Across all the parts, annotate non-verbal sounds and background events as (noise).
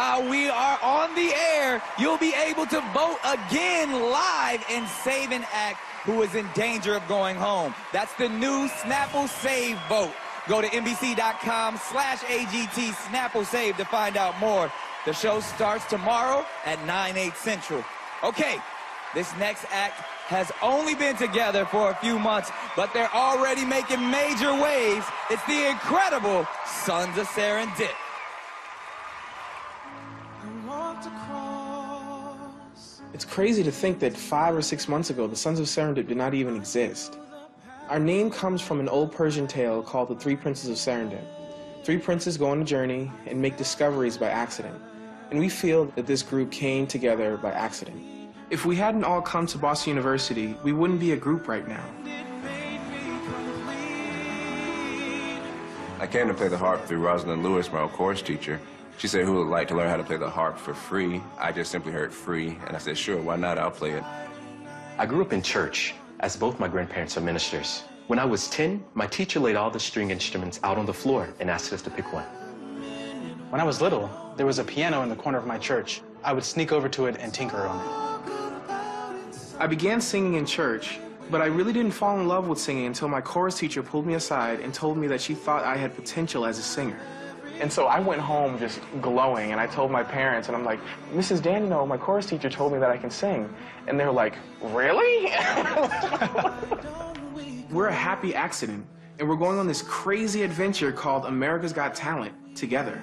While we are on the air, you'll be able to vote again live in Save an Act who is in danger of going home. That's the new Snapple Save vote. Go to NBC.com slash AGT Snapple Save to find out more. The show starts tomorrow at 9, 8 central. Okay, this next act has only been together for a few months, but they're already making major waves. It's the incredible Sons of Serendip. It's crazy to think that five or six months ago, the Sons of Serendip did not even exist. Our name comes from an old Persian tale called The Three Princes of Serendip. Three princes go on a journey and make discoveries by accident. And we feel that this group came together by accident. If we hadn't all come to Boston University, we wouldn't be a group right now. I came to play the harp through Rosalind Lewis, my old chorus teacher. She said, who would like to learn how to play the harp for free? I just simply heard free, and I said, sure, why not? I'll play it. I grew up in church, as both my grandparents are ministers. When I was 10, my teacher laid all the string instruments out on the floor and asked us to pick one. When I was little, there was a piano in the corner of my church. I would sneak over to it and tinker on it. I began singing in church, but I really didn't fall in love with singing until my chorus teacher pulled me aside and told me that she thought I had potential as a singer. And so I went home just glowing, and I told my parents, and I'm like, Mrs. Daniel, my chorus teacher told me that I can sing. And they're like, really? (laughs) we're a happy accident, and we're going on this crazy adventure called America's Got Talent together.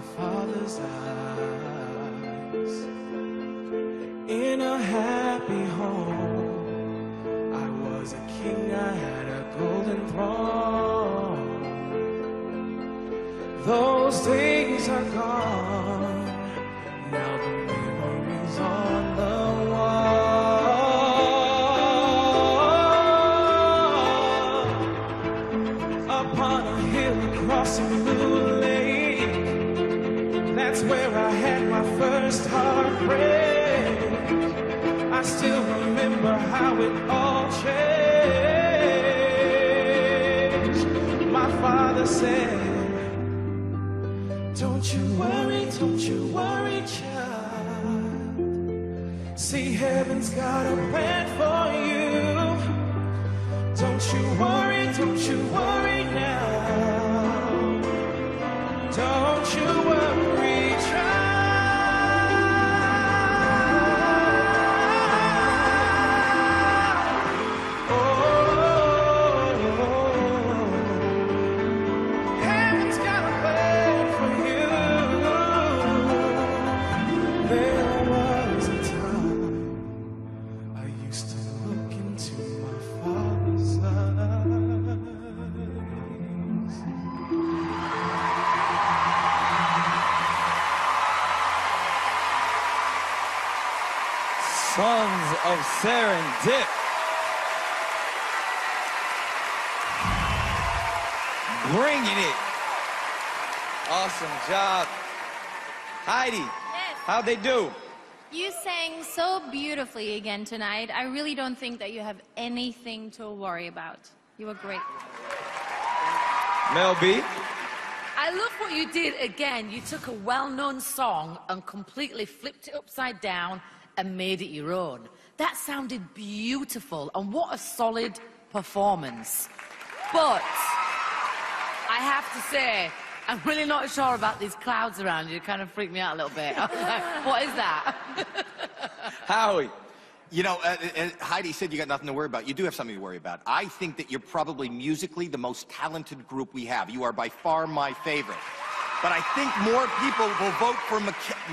Father's eyes. In a happy home, I was a king, I had a golden throne. Those days are gone, That's where I had my first heartbreak. I still remember how it all changed. My father said, Don't you worry, don't you worry, child. See, heaven's got a plan for you. Sons of Serendip. Bringing it. Awesome job. Heidi, Yes. how'd they do? You sang so beautifully again tonight. I really don't think that you have anything to worry about. You were great. Mel B. I love what you did again. You took a well known song and completely flipped it upside down and made it your own. That sounded beautiful, and what a solid performance. But I have to say, I'm really not sure about these clouds around you. It kind of freaked me out a little bit. Like, (laughs) what is that? (laughs) Howie. You know, uh, uh, Heidi said you got nothing to worry about. You do have something to worry about. I think that you're probably musically the most talented group we have. You are by far my favorite. But I think more people will vote for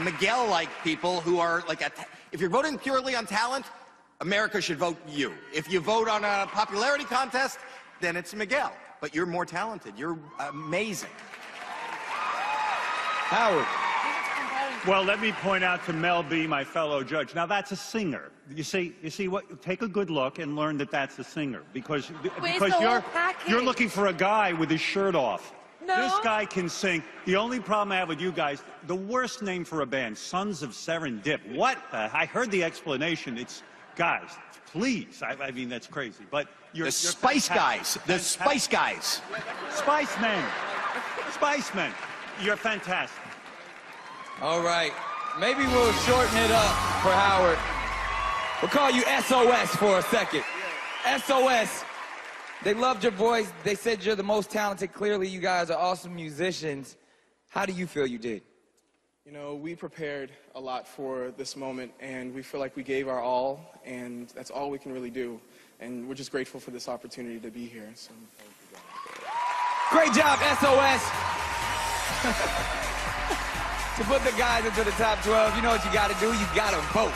Miguel-like people who are like, a if you're voting purely on talent, America should vote you. If you vote on a popularity contest, then it's Miguel. But you're more talented. You're amazing. Howard. Well, let me point out to Mel B, my fellow judge. Now that's a singer. You see, you see what? Take a good look and learn that that's a singer because because you're you're looking for a guy with his shirt off. No. This guy can sing. The only problem I have with you guys, the worst name for a band, Sons of Serendip. What? The, I heard the explanation. It's guys, please. I, I mean, that's crazy. But you're The you're Spice Guys. The Fantastic. Spice Guys. Spice Men. Spice Men. You're fantastic. All right. Maybe we'll shorten it up for Howard. We'll call you SOS for a second. SOS. They loved your voice. They said you're the most talented. Clearly, you guys are awesome musicians. How do you feel you did? You know, we prepared a lot for this moment, and we feel like we gave our all, and that's all we can really do. And we're just grateful for this opportunity to be here. So. Great job, SOS. (laughs) to put the guys into the top 12, you know what you got to do? You got to vote.